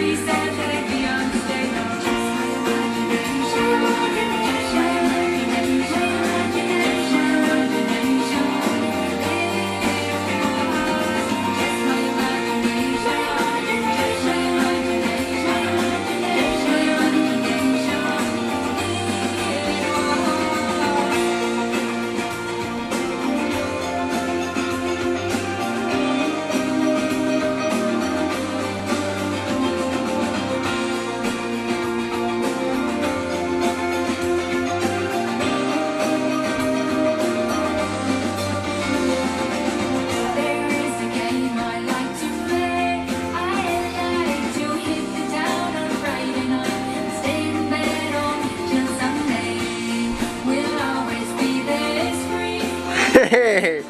be safe. hey.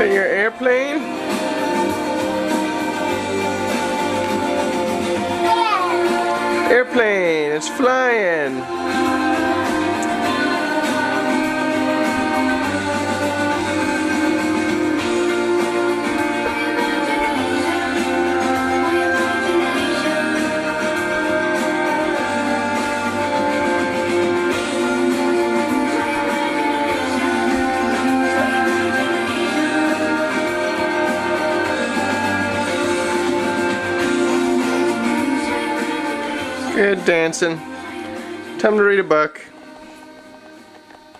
That your airplane? Airplane, it's flying. Good dancing. Time to read a book.